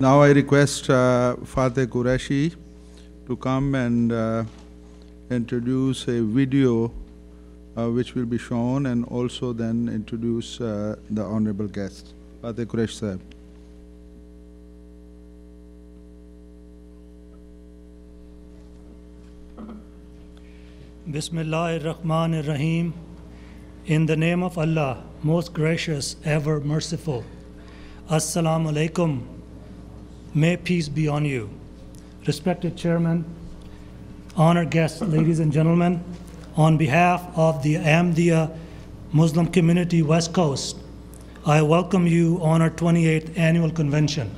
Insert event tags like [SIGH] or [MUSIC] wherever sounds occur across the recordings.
Now I request uh, Fateh Qureshi to come and uh, introduce a video uh, which will be shown and also then introduce uh, the honorable guest. Fateh Qureshi sir. Bismillah ar-Rahman ar-Rahim. In the name of Allah, most gracious, ever merciful. Assalamu alaikum. May peace be on you. Respected Chairman, honored guests, [LAUGHS] ladies and gentlemen, on behalf of the Ahmadiyya Muslim Community West Coast, I welcome you on our 28th annual convention.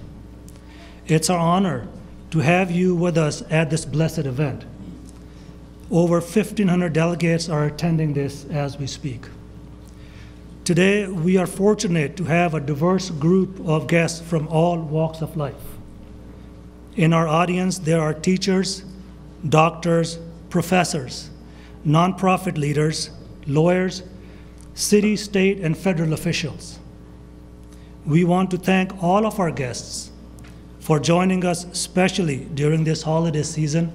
It's our honor to have you with us at this blessed event. Over 1,500 delegates are attending this as we speak. Today, we are fortunate to have a diverse group of guests from all walks of life. In our audience, there are teachers, doctors, professors, nonprofit leaders, lawyers, city, state, and federal officials. We want to thank all of our guests for joining us, especially during this holiday season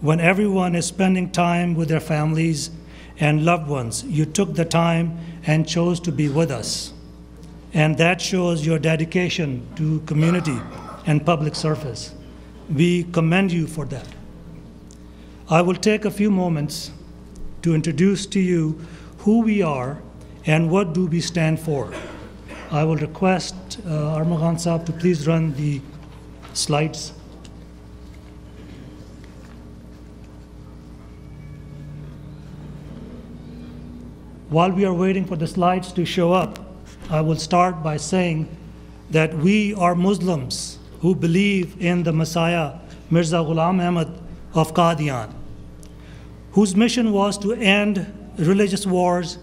when everyone is spending time with their families and loved ones, you took the time and chose to be with us. And that shows your dedication to community and public service. We commend you for that. I will take a few moments to introduce to you who we are and what do we stand for. I will request uh, Armagan Saab to please run the slides. While we are waiting for the slides to show up, I will start by saying that we are Muslims who believe in the Messiah, Mirza Ghulam Ahmad of Qadian, whose mission was to end religious wars,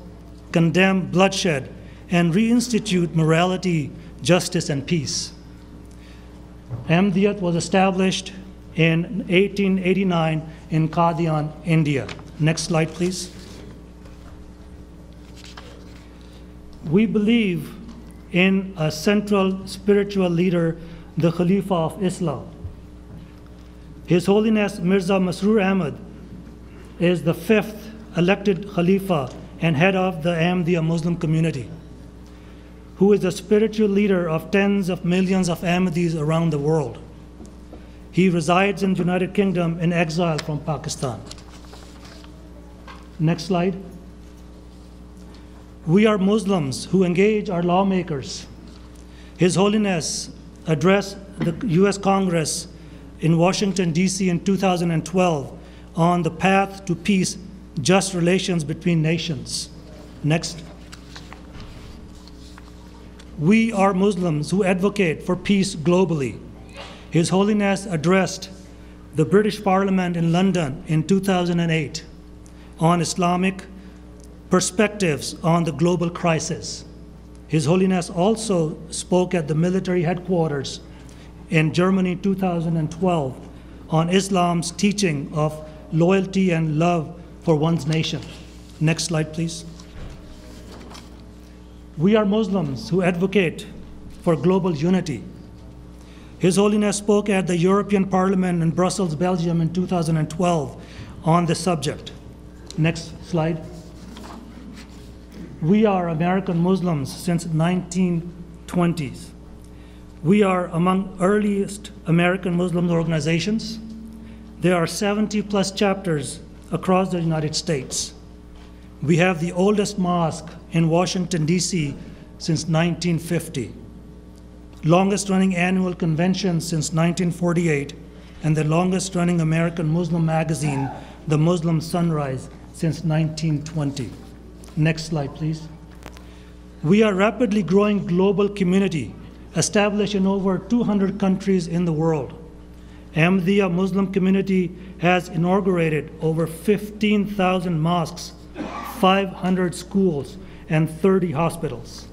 condemn bloodshed, and reinstitute morality, justice, and peace. Ahmadiyat was established in 1889 in Qadian, India. Next slide, please. We believe in a central spiritual leader, the Khalifa of Islam. His Holiness Mirza Masroor Ahmad is the fifth elected Khalifa and head of the Ahmadiyya Muslim community, who is the spiritual leader of tens of millions of Ahmadis around the world. He resides in the United Kingdom in exile from Pakistan. Next slide. We are Muslims who engage our lawmakers. His Holiness addressed the US Congress in Washington, D.C. in 2012 on the path to peace, just relations between nations. Next. We are Muslims who advocate for peace globally. His Holiness addressed the British Parliament in London in 2008 on Islamic perspectives on the global crisis. His Holiness also spoke at the military headquarters in Germany 2012 on Islam's teaching of loyalty and love for one's nation. Next slide, please. We are Muslims who advocate for global unity. His Holiness spoke at the European Parliament in Brussels, Belgium in 2012 on the subject. Next slide. We are American Muslims since 1920s. We are among earliest American Muslim organizations. There are 70 plus chapters across the United States. We have the oldest mosque in Washington, D.C. since 1950, longest running annual convention since 1948, and the longest running American Muslim magazine, The Muslim Sunrise, since 1920. Next slide, please. We are rapidly growing global community established in over 200 countries in the world. Ahmadiyya Muslim community has inaugurated over 15,000 mosques, 500 schools, and 30 hospitals.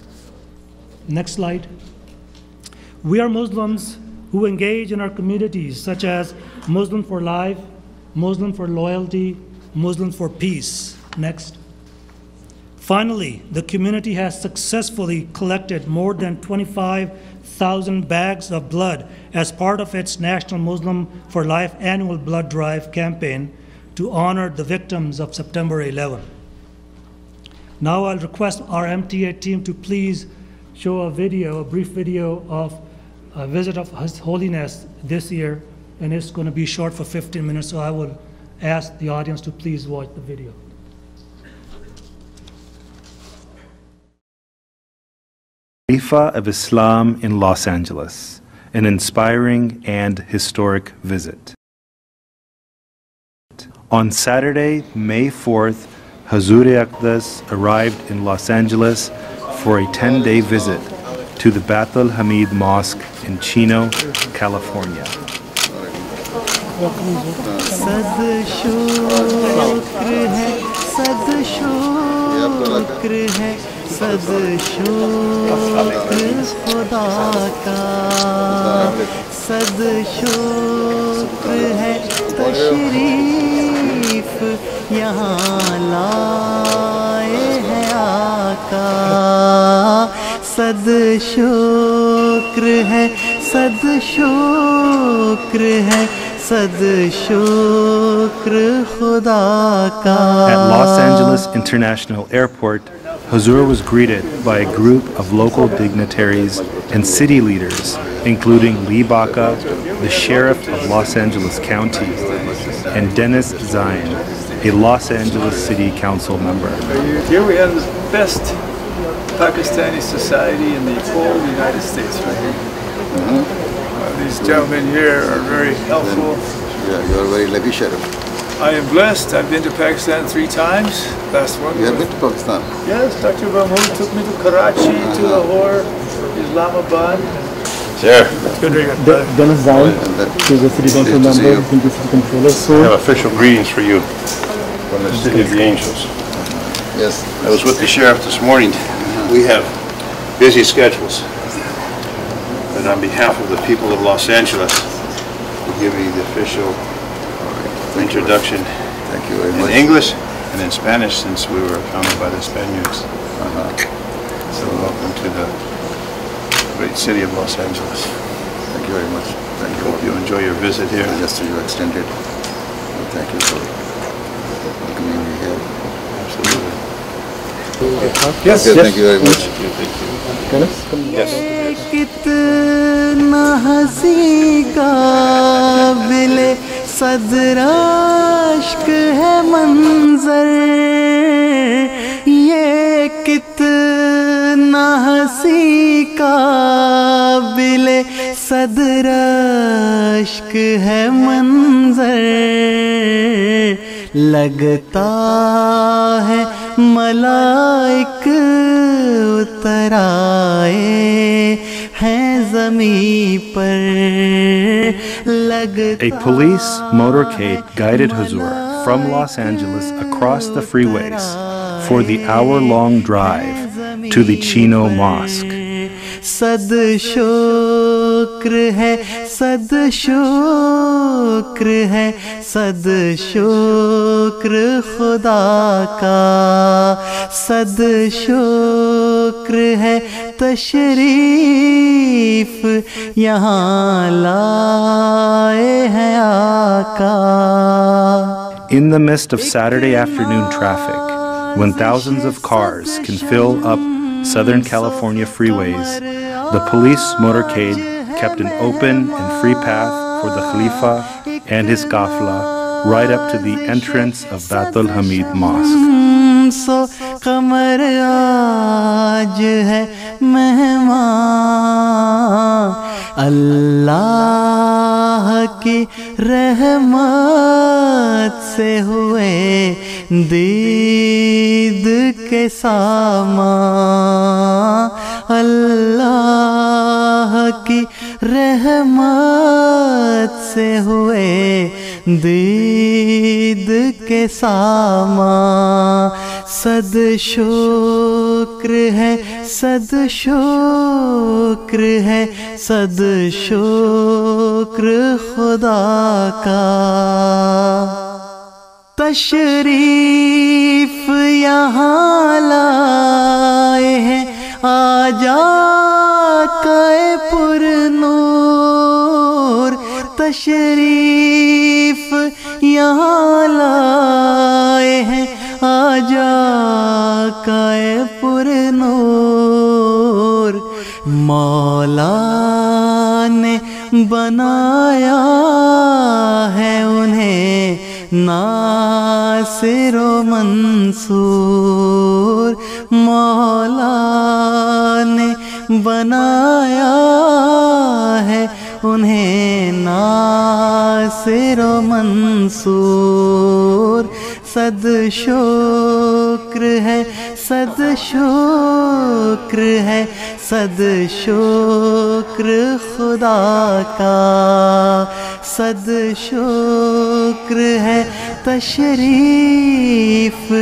Next slide. We are Muslims who engage in our communities such as Muslim for Life, Muslim for Loyalty, Muslim for Peace. Next. Finally, the community has successfully collected more than 25,000 bags of blood as part of its National Muslim for Life annual blood drive campaign to honor the victims of September 11. Now I'll request our MTA team to please show a video, a brief video of a visit of His Holiness this year, and it's going to be short for 15 minutes, so I will ask the audience to please watch the video. Khalifa of Islam in Los Angeles, an inspiring and historic visit. On Saturday, May 4th, Hazur Aqdas arrived in Los Angeles for a 10 day visit to the Baitul Hameed Mosque in Chino, California. سب شکر خدا کا۔ سد شوق ہے تشریف یہاں لائے ہے آقا۔ سد شکر ہے، سد شکر ہے، سد شکر خدا کا۔ At Los Angeles International Hazur was greeted by a group of local dignitaries and city leaders, including Lee Baca, the sheriff of Los Angeles County, and Dennis Zine, a Los Angeles City Council member. Here we have the best Pakistani society in the whole United States right here. Uh, these gentlemen here are very helpful. Yeah, you are very lucky, Sheriff. I am blessed. I've been to Pakistan three times. Last one. You have been to Pakistan. Yes, Dr. Mahmood took me to Karachi, to uh-huh. Lahore, Islamabad. Sure. Good to Dennis Zine, And then, who's a city council Good to see member, you. Hindu city controller. I have official greetings for you from the City of the Angels. yes, I was with the sheriff this morning. We have busy schedules. But on behalf of the people of Los Angeles, we give you the official Thank introduction. You Thank you very in much. In English and in Spanish, since we were founded by the Spaniards. Uh -huh. So welcome to the great city of Los Angeles. Thank you very much. Thank you. Hope you enjoy your visit here. Yes, you extended. Thank you for here. Absolutely. Thank you very much. Thank you. Yes. yes. صدر عشق ہے منظر، یہ کتنا ہنسی قابل صدر عشق ہے منظر۔ لگتا ہے ملائک اترائے ہیں زمین پر۔ A police motorcade guided Hazur from Los Angeles across the freeways for the hour long drive to the Chino Mosque. सद शुक्र है सद शुक्र है सद शुक्र खुदा का सद शुक्र In the midst of Saturday afternoon traffic, when thousands of cars can fill up Southern California freeways, the police motorcade kept an open and free path for the Khalifa and his kafla right up to the entrance of Baitul Hameed Mosque. Qamar آج ہے مہمان۔ اللہ کی رحمت سے ہوئے دید کے سامان۔ اللہ کی رحمت سے ہوئے دید کے سامان۔ صد شکر ہے، صد شکر ہے، صد شکر خدا کا۔ تشریف یہاں لائے ہیں جا کا پر نور۔ تشریف یہاں لائے ہیں آجا کائے پر نور مولا نے بنایا ہے انہیں ناصر و منصور مولا نے بنایا ہے انہیں ناصر و منصور صد شکر ہے، صد شکر ہے، صد شکر خدا کا۔ صد شکر ہے تشریف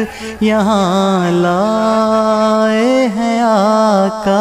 یہاں لائے ہیں آقا۔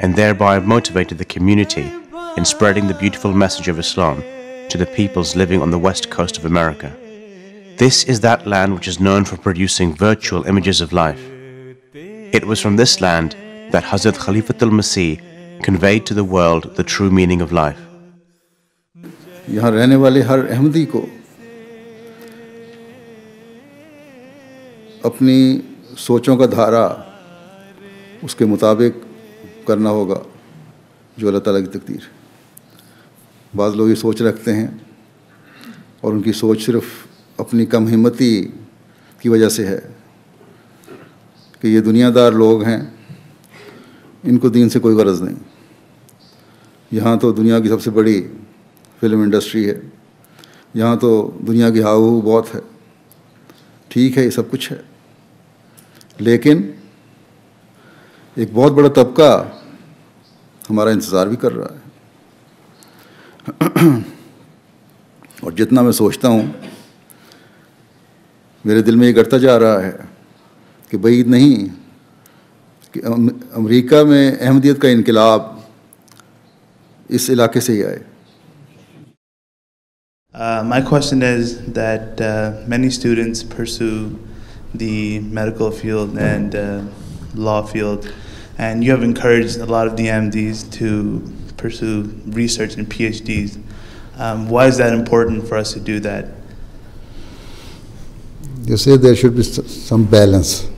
and thereby motivated the community in spreading the beautiful message of Islam to the peoples living on the west coast of America. This is that land which is known for producing virtual images of life. It was from this land that Hazrat Khalifatul Masih conveyed to the world the true meaning of life. यहाँ रहने वाले हर अहमदी को अपनी सोचों का धारा उसके मुताबिक کرنا ہوگا، جو اللہ تعالیٰ کی تقدیر۔ ہے بعض لوگ یہ سوچ رکھتے ہیں اور ان کی سوچ صرف اپنی کم ہمتی کی وجہ سے ہے کہ یہ دنیا دار لوگ ہیں، ان کو دین سے کوئی غرض نہیں۔ یہاں تو دنیا کی سب سے بڑی فلم انڈسٹری ہے، یہاں تو دنیا کی ہاؤ ہو بہت ہے۔ ٹھیک ہے، یہ سب کچھ ہے، لیکن ایک بہت بڑا طبقہ ہمارا انتظار بھی کر رہا ہے۔ اور جتنا میں سوچتا ہوں، میرے دل میں یہ کرتا جا رہا ہے کہ بعید نہیں، کہ امریکہ میں احمدیت کا انقلاب اس علاقے سے ہی آئے۔ My question is that many students pursue the medical field and law field and you have encouraged a lot of the MDs to pursue research and PhDs. Um, why is that important for us to do that? You say there should be some balance.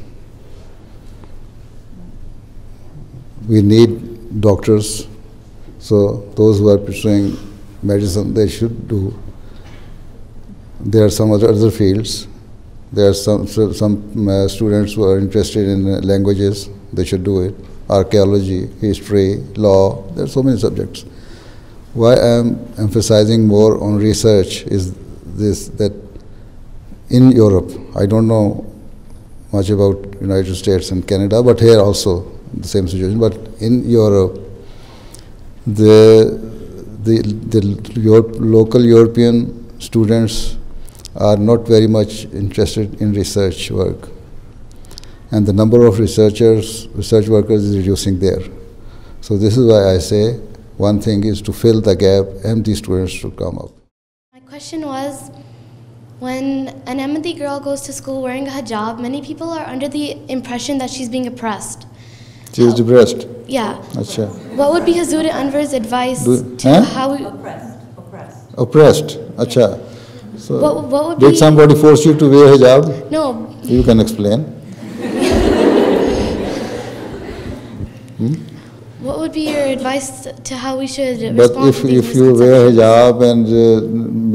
We need doctors, so those who are pursuing medicine, they should do. There are some other, other fields. There are some, some uh, students who are interested in uh, languages, they should do it. Archaeology, history, law, there are so many subjects. Why I am emphasizing more on research is this that in Europe, I don't know much about United States and Canada, but here also the same situation. But in Europe, the the, the Europe, local European students are not very much interested in research work, and the number of researchers, research workers is reducing there. So this is why I say one thing is to fill the gap, empty students should come up. My question was when an Ahmadi girl goes to school wearing a hijab, many people are under the impression that she's being oppressed. She is depressed. Yeah. Acha. What would be Hazur Anwar's advice Do- to huh? how we. Oppressed. Acha. So What, what would did be. somebody force you to wear hijab? No. You can explain. What would be your advice to how we should But respond if, to these if you wear hijab and uh,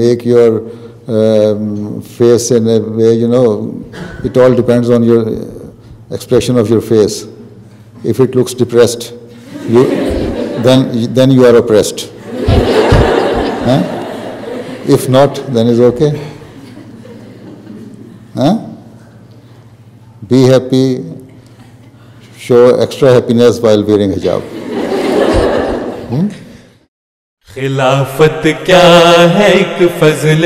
make your um, face in a way, you know, it all depends on your expression of your face. If it looks depressed, you, then, then you are oppressed. [LAUGHS] Huh? If not, then it's okay. Huh? Be happy, show extra happiness while wearing حجاب خلافت کیا ہے ایک فضل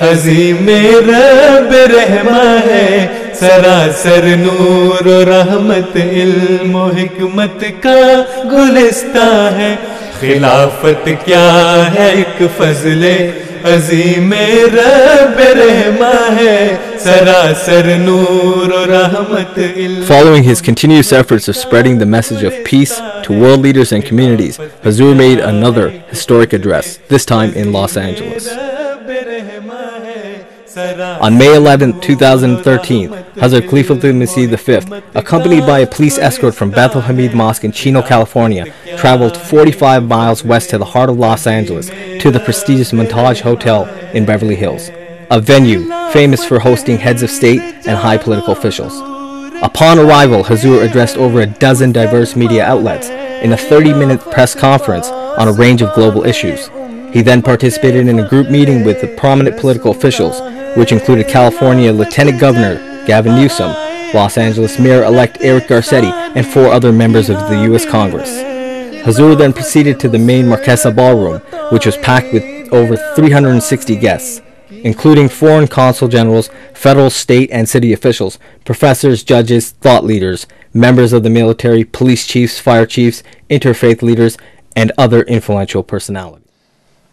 عظیم رب رحمہ ہے؟ سراسر نور و رحمت، علم و حکمت کا گلستہ ہے۔ خلافت کیا ہے ایک فضل عظیم رب رحمہ ہے؟ Following his continuous efforts of spreading the message of peace to world leaders and communities, Hazur made another historic address, this time in Los Angeles. On May 11, 2013, Hazrat Khalifatul Masih V, accompanied by a police escort from Baitul Hameed Mosque in Chino, California, traveled 45 miles west to the heart of Los Angeles to the prestigious Montage Hotel in Beverly Hills a venue famous for hosting heads of state and high political officials. Upon arrival, Hazur addressed over a dozen diverse media outlets in a 30 minute press conference on a range of global issues. He then participated in a group meeting with the prominent political officials, which included California Lieutenant Governor Gavin Newsom, Los Angeles Mayor elect Eric Garcetti, and four other members of the U.S. Congress. Hazur then proceeded to the main Marquesa Ballroom, which was packed with over 360 guests, including foreign consul generals, federal, state, and city officials, professors, judges, thought leaders, members of the military, police chiefs, fire chiefs, interfaith leaders, and other influential personalities.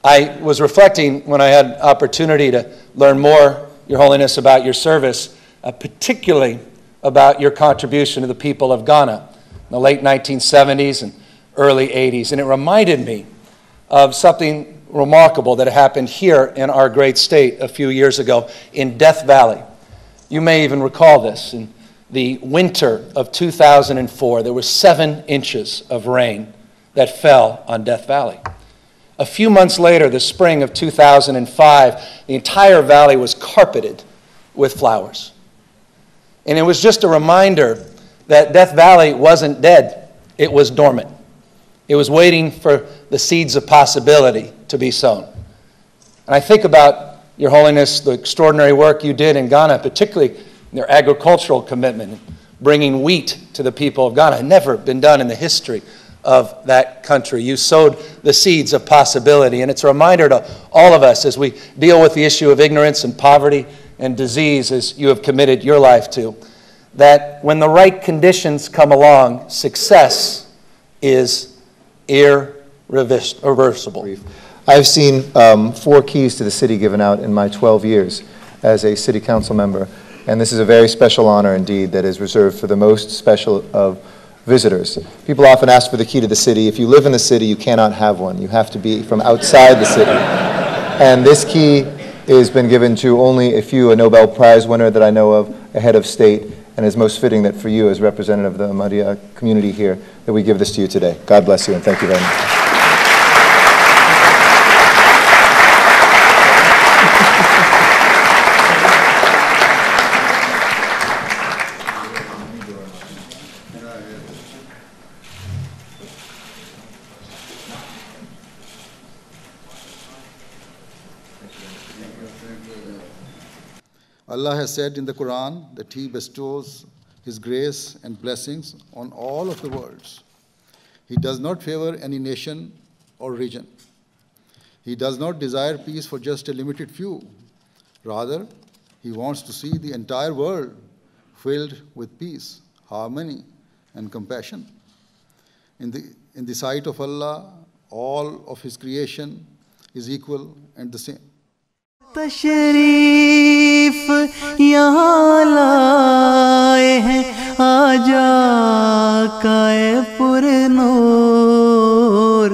I was reflecting when I had opportunity to learn more, Your Holiness, about your service, uh, particularly about your contribution to the people of Ghana in the late 1970s and early 80s. And it reminded me of something remarkable that happened here in our great state a few years ago in Death Valley. You may even recall this. In the winter of 2004, there were seven inches of rain that fell on Death Valley. A few months later, the spring of 2005, the entire valley was carpeted with flowers. And it was just a reminder that Death Valley wasn't dead, it was dormant. It was waiting for the seeds of possibility to be sown. And I think about, Your Holiness, the extraordinary work you did in Ghana, particularly their agricultural commitment, bringing wheat to the people of Ghana. Had never been done in the history of that country. You sowed the seeds of possibility, and it's a reminder to all of us as we deal with the issue of ignorance and poverty and disease, as you have committed your life to, that when the right conditions come along, success is irreversible. I've seen um, four keys to the city given out in my 12 years as a city council member, and this is a very special honor indeed that is reserved for the most special of visitors. People often ask for the key to the city. If you live in the city, you cannot have one. You have to be from outside the city. And this key has been given to only a few, a Nobel Prize winner that I know of, a head of state, and it's most fitting that for you as representative of the Ahmadiyya community here, that we give this to you today. God bless you and thank you very much. Allah has said in the Quran that He bestows His grace and blessings on all of the worlds. He does not favor any nation or region. He does not desire peace for just a limited few. Rather, He wants to see the entire world filled with peace, harmony, and compassion. In the, in the sight of Allah, all of His creation is equal and the same. تشریف یہاں لائے ہیں، آجا کا پر نور۔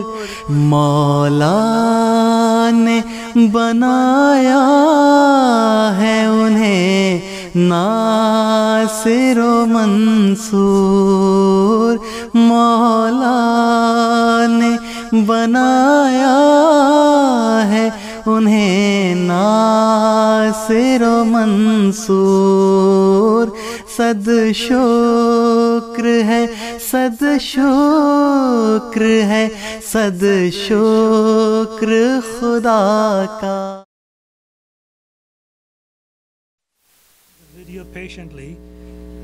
مولا نے بنایا ہے انہیں ناصر و منصور۔ مولا نے بنایا ہے انہیں नासिर मंसूर सद शुक्र है सद शुक्र है सद शुक्र खुदा का video patiently.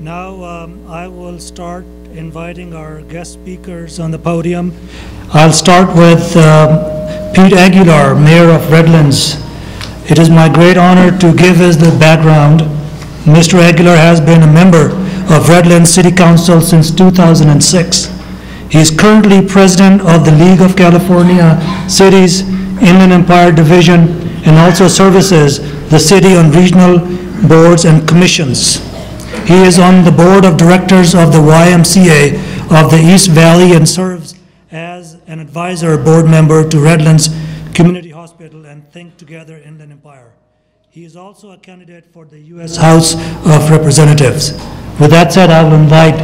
Now um, I will start inviting our guest speakers on the podium. I'll start with um, Pete Aguilar, Mayor of Redlands. It is my great honor to give us the background. Mr. Aguilar has been a member of Redlands City Council since 2006. He is currently president of the League of California Cities Inland Empire Division and also services the city on regional boards and commissions. He is on the board of directors of the YMCA of the East Valley and serves as an advisor board member to Redlands Hospital and Think Together Inland Empire. He is also a candidate for the U.S. House of Representatives. With that said, I will invite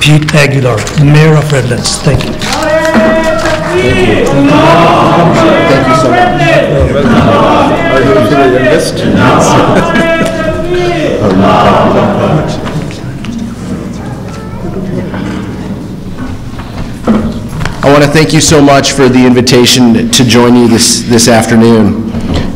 Pete Aguilar, the mayor of Redlands. Thank you. Thank you so much. Are you the youngest? I want to thank you so much for the invitation to join you this, this afternoon.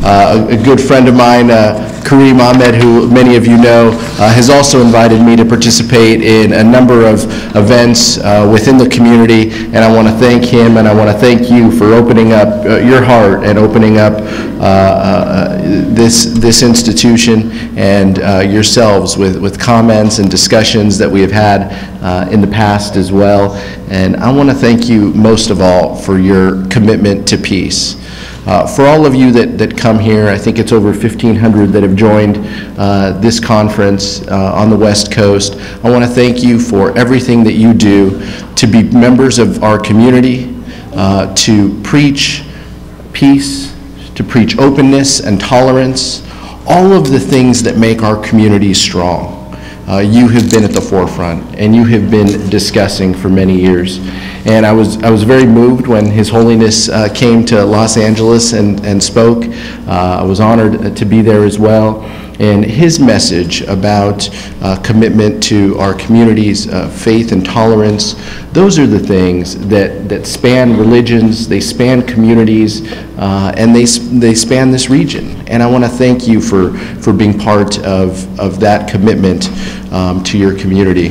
Uh, a, a good friend of mine, uh, Kareem Ahmed, who many of you know, uh, has also invited me to participate in a number of events uh, within the community, and I want to thank him and I want to thank you for opening up uh, your heart and opening up uh, uh, this, this institution and uh, yourselves with, with comments and discussions that we have had in the past as well. And I want to thank you most of all for your commitment to peace. Uh, For all of you that, that come here, I think it's over 1,500 that have joined uh, this conference uh, on the West Coast. I want to thank you for everything that you do to be members of our community, uh, to preach peace, to preach openness and tolerance, all of the things that make our community strong. Uh, You have been at the forefront, and you have been discussing for many years. And I was, I was very moved when His Holiness uh, came to Los Angeles and, and spoke. Uh, I was honored to be there as well. And his message about uh, commitment to our communities, uh, faith and tolerance, those are the things that, that span religions, they span communities, uh, and they, they span this region. And I want to thank you for, for being part of, of that commitment um, to your community.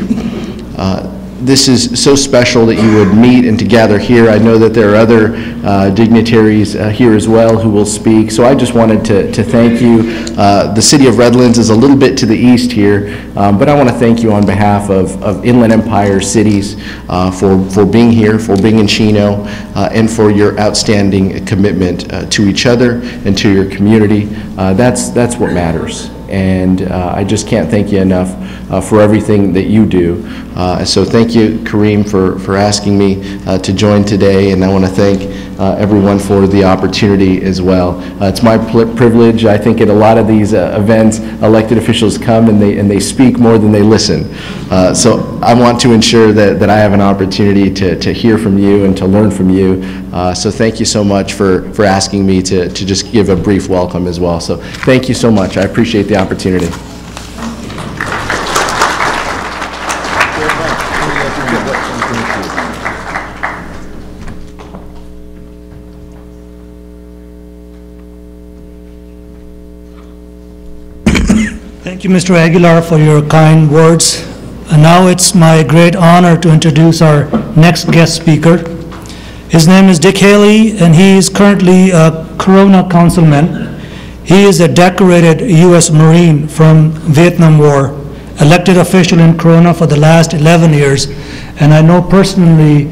This is so special that you would meet and to gather here. I know that there are other uh, dignitaries uh, here as well who will speak, so I just wanted to, to thank you. Uh, The city of Redlands is a little bit to the east here, um, but I want to thank you on behalf of, of Inland Empire cities uh, for, for being here, for being in Chino, uh, and for your outstanding commitment uh, to each other and to your community. That's, that's what matters. And I just can't thank you enough uh, for everything that you do. Uh, So thank you, Kareem, for, for asking me uh, to join today, and I want to thank uh, everyone for the opportunity as well. Uh, It's my privilege, I think at a lot of these events, elected officials come and they, and they speak more than they listen. So I want to ensure that, that I have an opportunity to, to hear from you and to learn from you. So thank you so much for, for asking me to, to just give a brief welcome as well. So thank you so much, I appreciate the opportunity. You, Mr. Aguilar, for your kind words. And now it's my great honor to introduce our next guest speaker. His name is Dick Haley, and he is currently a Corona councilman. He is a decorated U.S. Marine from Vietnam War, elected official in Corona for the last 11 years, and I know personally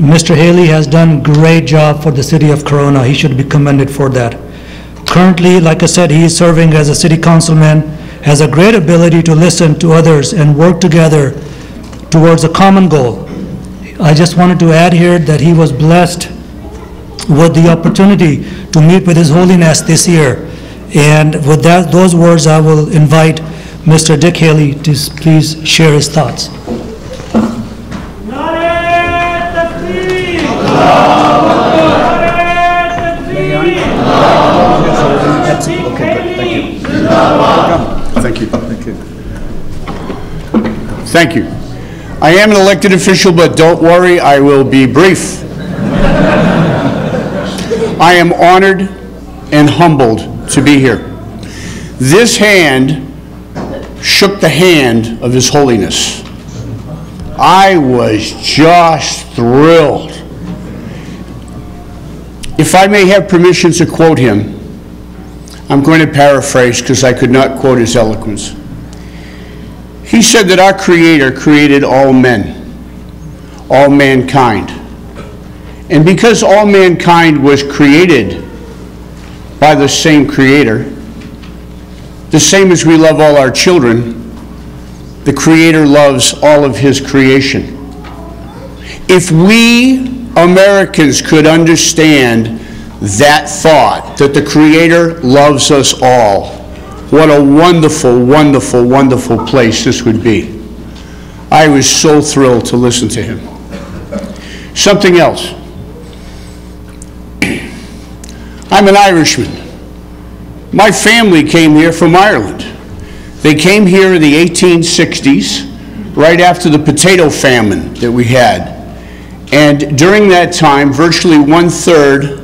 Mr. Haley has done a great job for the city of Corona. He should be commended for that. Currently, like I said, he is serving as a city councilman, has a great ability to listen to others and work together towards a common goal. I just wanted to add here that he was blessed with the opportunity to meet with His Holiness this year. And with that, those words, I will invite Mr. Dick Haley to please share his thoughts. Thank you. Thank you. Thank you. I am an elected official, but don't worry, I will be brief. I am honored and humbled to be here. This hand shook the hand of His Holiness. I was just thrilled. If I may have permission to quote him, I'm going to paraphrase because I could not quote his eloquence. He said that our Creator created all men, all mankind. And because all mankind was created by the same Creator, the same as we love all our children, the Creator loves all of His creation. If we Americans could understand that thought, that the Creator loves us all, what a wonderful, wonderful, wonderful place this would be. I was so thrilled to listen to him. Something else. [CLEARS THROAT] I'm an Irishman. My family came here from Ireland. They came here in the 1860s, right after the potato famine that we had. And during that time, virtually one third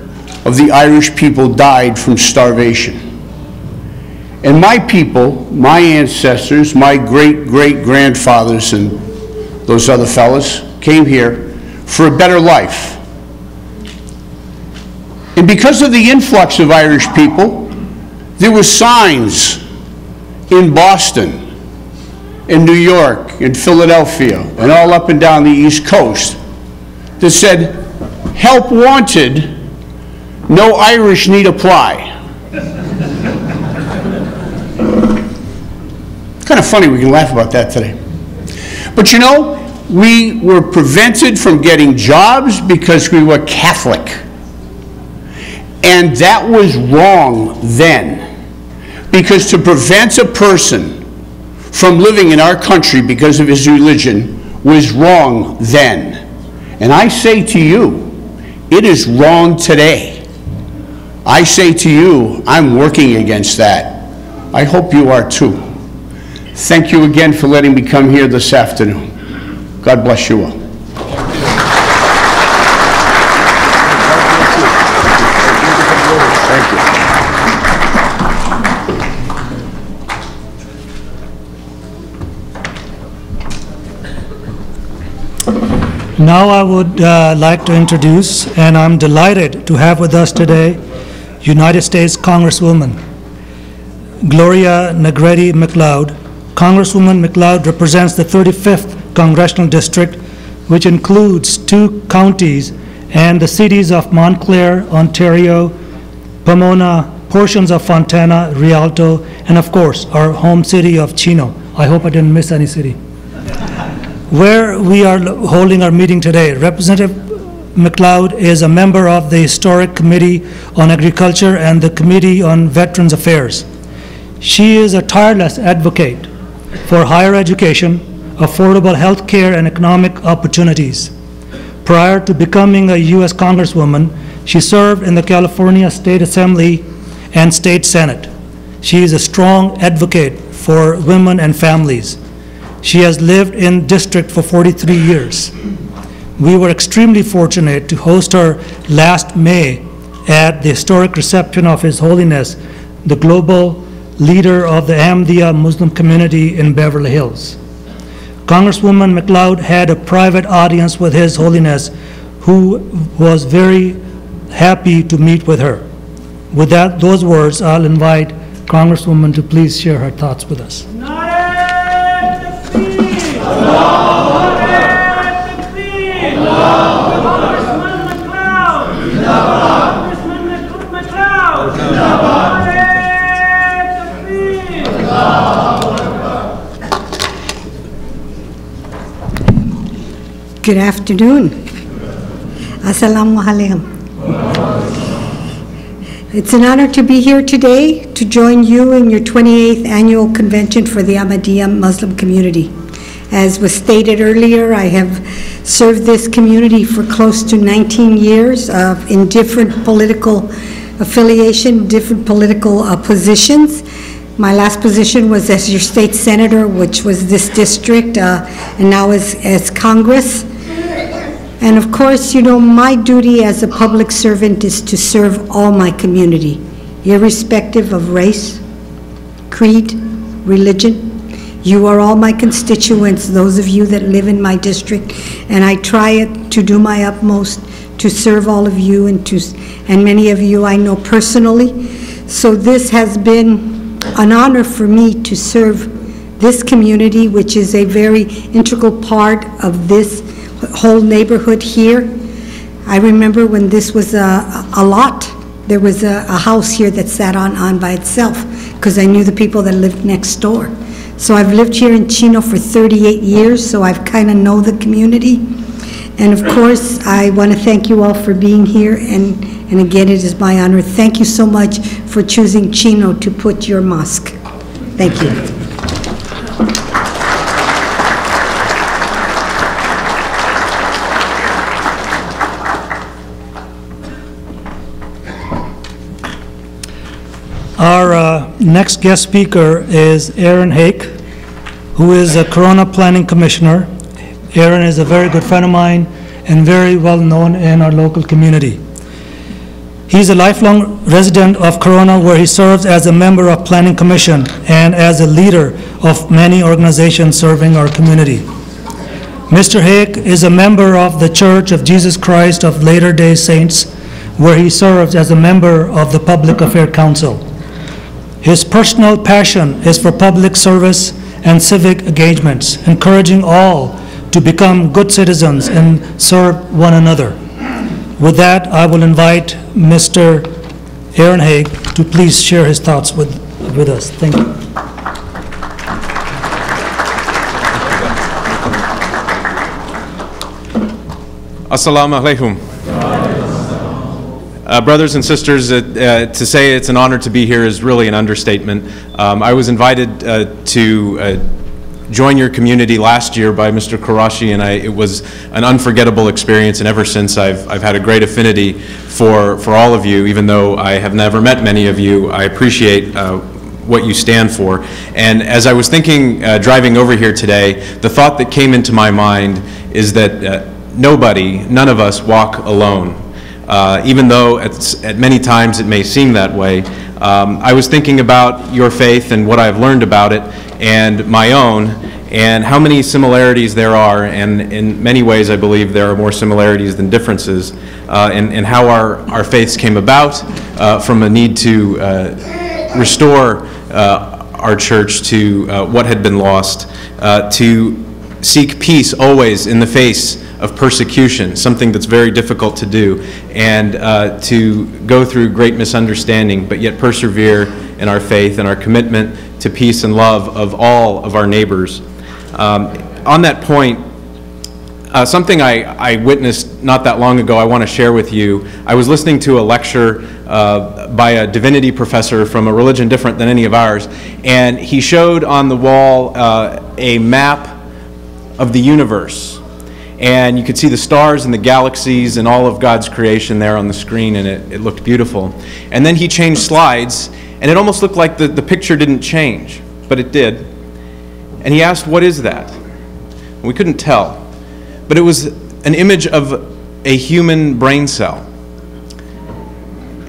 of the Irish people died from starvation. And my people, my ancestors, my great great grandfathers, and those other fellas came here for a better life. And because of the influx of Irish people, there were signs in Boston, in New York, in Philadelphia, and all up and down the East Coast that said, help wanted, no Irish need apply. Kind of funny we can laugh about that today. But you know, we were prevented from getting jobs because we were Catholic. And that was wrong then. Because to prevent a person from living in our country because of his religion was wrong then. And I say to you, it is wrong today. I say to you, I'm working against that. I hope you are too. Thank you again for letting me come here this afternoon. God bless you all. Now I would uh, like to introduce, and I'm delighted to have with us today, United States Congresswoman Gloria Negrete McLeod. Congresswoman McLeod represents the 35th Congressional District, which includes two counties and the cities of Montclair, Ontario, Pomona, portions of Fontana, Rialto, and of course, our home city of Chino. I hope I didn't miss any city where we are holding our meeting today. Representative McLeod is a member of the Historic Committee on Agriculture and the Committee on Veterans Affairs. She is a tireless advocate for higher education, affordable health care, and economic opportunities. Prior to becoming a U.S. Congresswoman, she served in the California State Assembly and State Senate. She is a strong advocate for women and families. She has lived in district for 43 years. We were extremely fortunate to host her last May at the historic reception of His Holiness, the Global leader of the Ahmadiyya Muslim community in Beverly Hills. Congresswoman McLeod had a private audience with His Holiness, who was very happy to meet with her. With that, those words, I'll invite Congresswoman to please share her thoughts with us. Good afternoon. Assalamu alaikum. It's an honor to be here today to join you in your 28th annual convention for the Ahmadiyya Muslim community. As was stated earlier, I have served this community for close to 19 years uh, in different political affiliation, different political uh, positions. My last position was as your state senator, which was this district, uh, and now as, as Congress. And of course, you know, my duty as a public servant is to serve all my community, irrespective of race, creed, religion. You are all my constituents, those of you that live in my district, and I try to do my utmost to serve all of you and to, and many of you I know personally. So this has been an honor for me to serve this community, which is a very integral part of this whole neighborhood here. I remember when this was a, a lot, there was a, a house here that sat on, on by itself, because I knew the people that lived next door. So I've lived here in Chino for 38 years, so I've kind of know the community. And of course, I want to thank you all for being here, and, and again, it is my honor. Thank you so much for choosing Chino to put your mosque. Thank you. Next guest speaker is Aaron Hake, who is a Corona Planning Commissioner. Aaron is a very good friend of mine and very well known in our local community. He's a lifelong resident of Corona where he serves as a member of Planning Commission and as a leader of many organizations serving our community. Mr. Hake is a member of the Church of Jesus Christ of Latter-day Saints where he serves as a member of the Public Affairs Council. His personal passion is for public service and civic engagements, encouraging all to become good citizens and serve one another. With that, I will invite Mr. Aaron Hake to please share his thoughts with, with us. Thank you. Assalamu alaikum. Uh, brothers and sisters, uh, uh, to say it's an honor to be here is really an understatement. Um, I was invited uh, to uh, join your community last year by Mr. Karashi, and I, it was an unforgettable experience. And ever since, I've, I've had a great affinity for, for all of you, even though I have never met many of you. I appreciate uh, what you stand for. And as I was thinking, driving over here today, the thought that came into my mind is that nobody, none of us walk alone. Uh, even though at, at many times it may seem that way, um, I was thinking about your faith and what I've learned about it and my own and how many similarities there are, and in many ways I believe there are more similarities than differences, uh, and how our, our faiths came about uh, from a need to uh, restore uh, our church to uh, what had been lost, uh, to seek peace always in the face of persecution, something that's very difficult to do, and uh, to go through great misunderstanding, but yet persevere in our faith and our commitment to peace and love of all of our neighbors. Um, on that point, uh, something I, I witnessed not that long ago I want to share with you. I was listening to a lecture uh, by a divinity professor from a religion different than any of ours, and he showed on the wall uh, a map of the universe. And you could see the stars and the galaxies and all of God's creation there on the screen, and it, it looked beautiful. And then he changed slides, and it almost looked like the, the picture didn't change, but it did. And he asked, What is that? We couldn't tell. But it was an image of a human brain cell.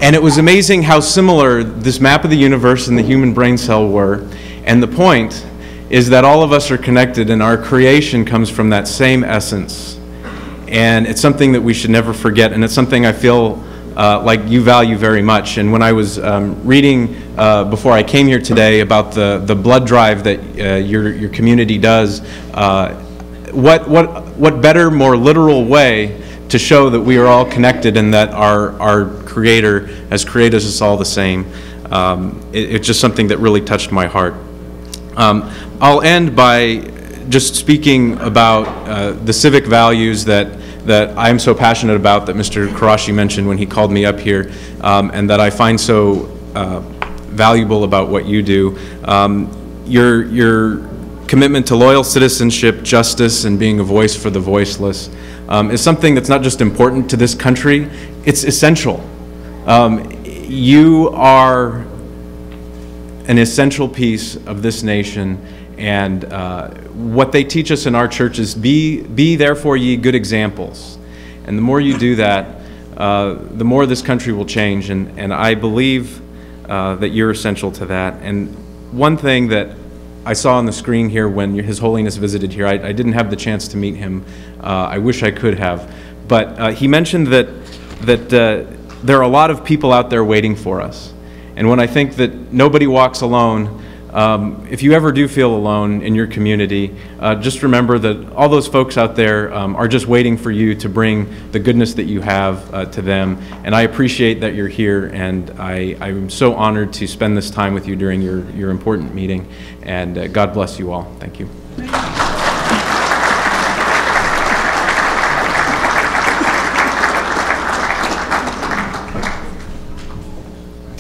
And it was amazing how similar this map of the universe and the human brain cell were. And the point is that all of us are connected and our creation comes from that same essence. And it's something that we should never forget. And it's something I feel uh, like you value very much. And when I was um, reading uh, before I came here today about the, the blood drive that uh, your, your community does, uh, what, what, what better, more literal way to show that we are all connected and that our, our Creator has created us all the same? Um, it, it's just something that really touched my heart. Um, I'll end by just speaking about uh, the civic values that that I'm so passionate about that Mr. Karashi mentioned when he called me up here, um, and that I find so uh, valuable about what you do. Um, your, your commitment to loyal citizenship, justice, and being a voice for the voiceless um, is something that's not just important to this country, it's essential. Um, you are an essential piece of this nation and uh, what they teach us in our church is be, be therefore ye good examples. And the more you do that, uh, the more this country will change. And, and I believe uh, that you're essential to that. And one thing that I saw on the screen here when His Holiness visited here, I, I didn't have the chance to meet him. Uh, I wish I could have. But uh, he mentioned that, that uh, there are a lot of people out there waiting for us. And when I think that nobody walks alone, um, if you ever do feel alone in your community, uh, just remember that all those folks out there um, are just waiting for you to bring the goodness that you have uh, to them. And I appreciate that you're here, and I, I'm so honored to spend this time with you during your, your important meeting. And uh, God bless you all. Thank you.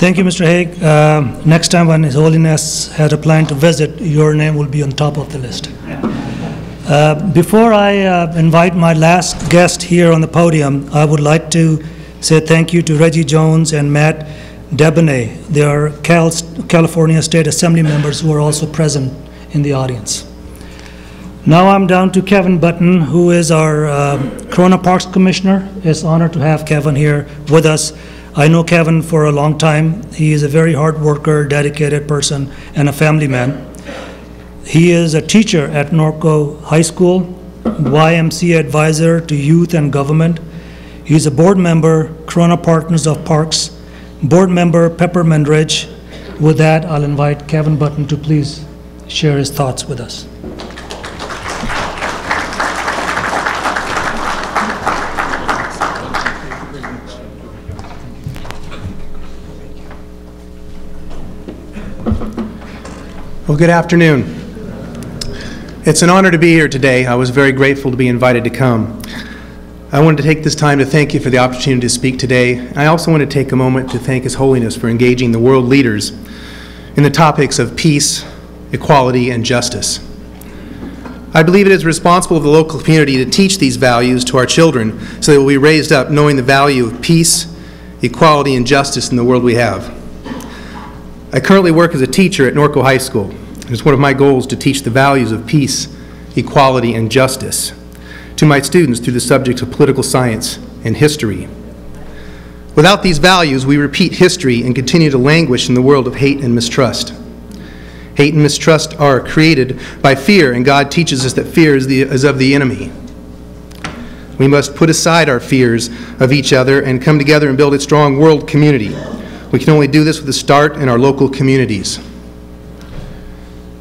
Thank you, Mr. Hake. Um, next time when His Holiness had a plan to visit, your name will be on top of the list. Uh, before I uh, invite my last guest here on the podium, I would like to say thank you to Reggie Jones and Matt Dababneh. They are Cal California State Assembly members who are also present in the audience. Now I'm down to Kevin Button, who is our uh, Corona Parks Commissioner. It's an honor to have Kevin here with us. I know Kevin for a long time. He is a very hard worker, dedicated person, and a family man. He is a teacher at Norco High School, YMCA advisor to youth and government. He's a board member, Corona Partners of Parks, board member, Peppermint Ridge. With that, I'll invite Kevin Button to please share his thoughts with us. Well, good afternoon. It's an honor to be here today. I was very grateful to be invited to come. I wanted to take this time to thank you for the opportunity to speak today. I also want to take a moment to thank His Holiness for engaging the world leaders in the topics of peace, equality, and justice. I believe it is responsible of the local community to teach these values to our children so they will be raised up knowing the value of peace, equality, and justice in the world we have. I currently work as a teacher at Norco High School. It's one of my goals to teach the values of peace, equality, and justice to my students through the subjects of political science and history. Without these values, we repeat history and continue to languish in the world of hate and mistrust. Hate and mistrust are created by fear, and God teaches us that fear is, the, is of the enemy. We must put aside our fears of each other and come together and build a strong world community. We can only do this with a start in our local communities.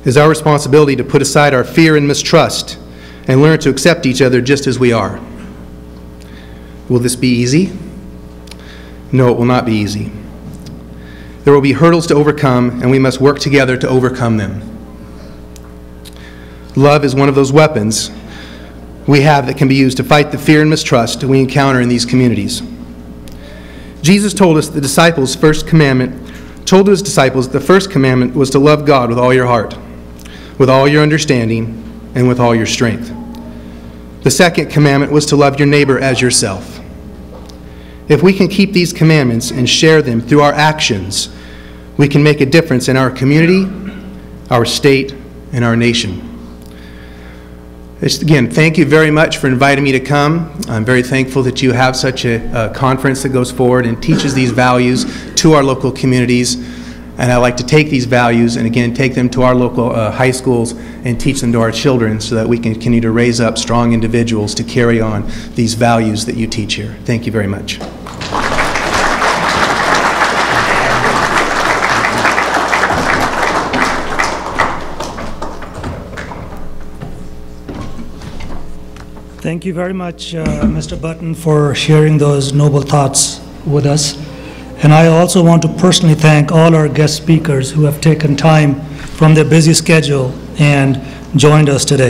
Is our responsibility to put aside our fear and mistrust and learn to accept each other just as we are. Will this be easy? No, it will not be easy. There will be hurdles to overcome, and we must work together to overcome them. Love is one of those weapons we have that can be used to fight the fear and mistrust we encounter in these communities. Jesus told us the disciples' first commandment, told his disciples the first commandment was to love God with all your heart with all your understanding and with all your strength. The second commandment was to love your neighbor as yourself. If we can keep these commandments and share them through our actions, we can make a difference in our community, our state, and our nation. Again, thank you very much for inviting me to come. I'm very thankful that you have such a, a conference that goes forward and teaches these values to our local communities. And I like to take these values and again take them to our local uh, high schools and teach them to our children so that we can continue to raise up strong individuals to carry on these values that you teach here. Thank you very much. Thank you very much, uh, Mr. Button, for sharing those noble thoughts with us. And I also want to personally thank all our guest speakers who have taken time from their busy schedule and joined us today.